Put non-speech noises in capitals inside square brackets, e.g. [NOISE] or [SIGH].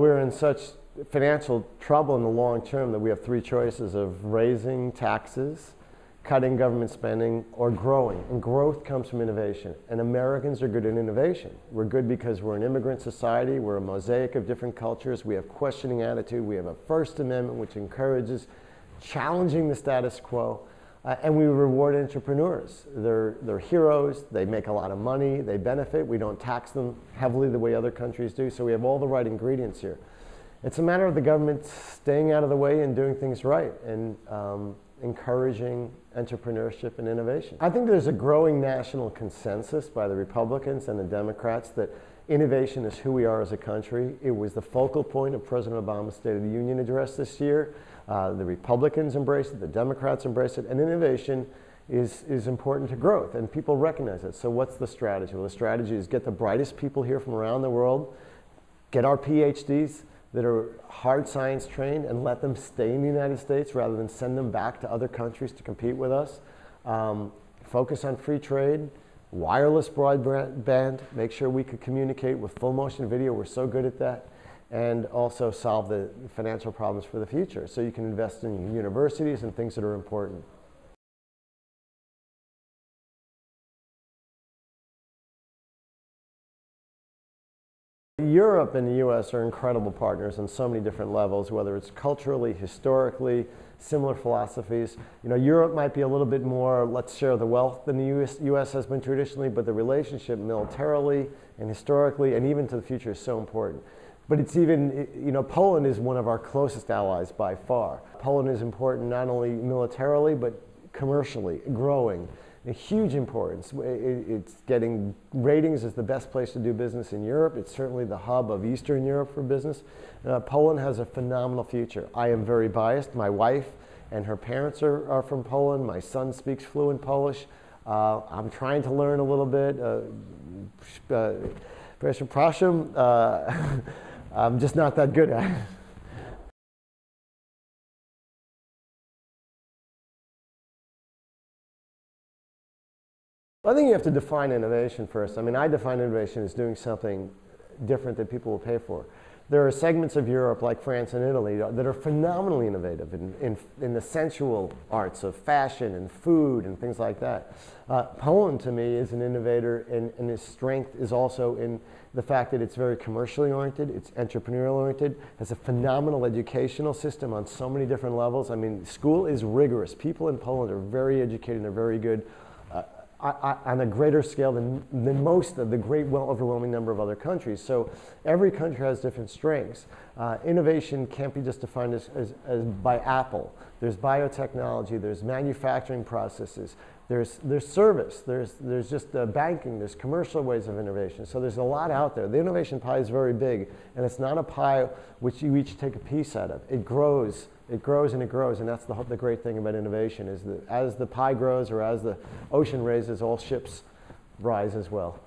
We're in such financial trouble in the long term that we have three choices of raising taxes, cutting government spending, or growing. And growth comes from innovation. And Americans are good at innovation. We're good because we're an immigrant society, we're a mosaic of different cultures, we have questioning attitude, we have a First Amendment which encourages challenging the status quo. Uh, and we reward entrepreneurs. They're, they're heroes, they make a lot of money, they benefit. We don't tax them heavily the way other countries do, so we have all the right ingredients here. It's a matter of the government staying out of the way and doing things right and um, encouraging entrepreneurship and innovation. I think there's a growing national consensus by the Republicans and the Democrats that innovation is who we are as a country. It was the focal point of President Obama's State of the Union address this year. Uh, the Republicans embrace it, the Democrats embrace it, and innovation is, is important to growth, and people recognize it. So, what's the strategy? Well, the strategy is get the brightest people here from around the world, get our PhDs that are hard science trained, and let them stay in the United States rather than send them back to other countries to compete with us. Um, focus on free trade, wireless broadband, make sure we could communicate with full motion video. We're so good at that and also solve the financial problems for the future. So you can invest in universities and things that are important. Europe and the US are incredible partners on so many different levels, whether it's culturally, historically, similar philosophies. You know, Europe might be a little bit more, let's share the wealth than the US, US has been traditionally, but the relationship militarily and historically and even to the future is so important. But it's even, you know, Poland is one of our closest allies by far. Poland is important not only militarily, but commercially, growing. A huge importance. It's getting ratings as the best place to do business in Europe. It's certainly the hub of Eastern Europe for business. Uh, Poland has a phenomenal future. I am very biased. My wife and her parents are, are from Poland. My son speaks fluent Polish. Uh, I'm trying to learn a little bit. Uh, uh. Uh, [LAUGHS] I'm just not that good at it. I think you have to define innovation first. I mean, I define innovation as doing something different that people will pay for. There are segments of Europe, like France and Italy, that are phenomenally innovative in, in, in the sensual arts of fashion and food and things like that. Uh, Poland, to me, is an innovator, and, and its strength is also in the fact that it's very commercially oriented, it's entrepreneurial oriented, has a phenomenal educational system on so many different levels. I mean, school is rigorous. People in Poland are very educated they're very good on a greater scale than, than most of the great, well, overwhelming number of other countries. So every country has different strengths. Uh, innovation can't be just defined as, as, as, by Apple. There's biotechnology, there's manufacturing processes, there's, there's service, there's, there's just uh, banking, there's commercial ways of innovation. So there's a lot out there. The innovation pie is very big, and it's not a pie which you each take a piece out of. It grows it grows and it grows, and that's the, the great thing about innovation is that as the pie grows or as the ocean raises, all ships rise as well.